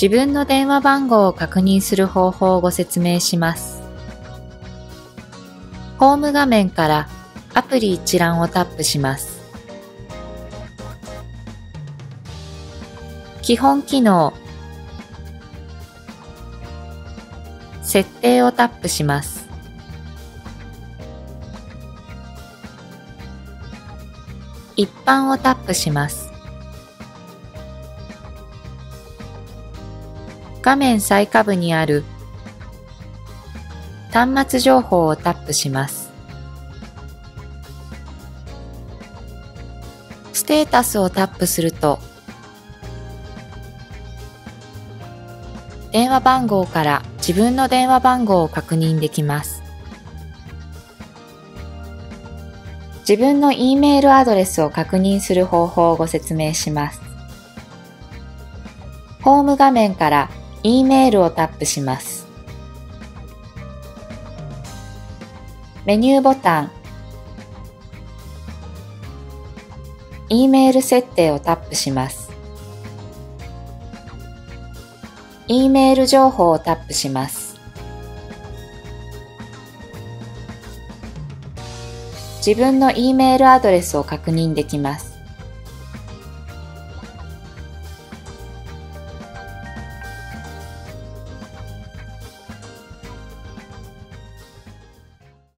自分の電話番号を確認する方法をご説明します。ホーム画面からアプリ一覧をタップします。基本機能設定をタップします。一般をタップします。画面最下部にある端末情報をタップします。ステータスをタップすると電話番号から自分の電話番号を確認できます。自分の E メールアドレスを確認する方法をご説明します。ホーム画面から E メールをタップします。メニューボタン E メール設定をタップします。E メール情報をタップします。自分の E メールアドレスを確認できます。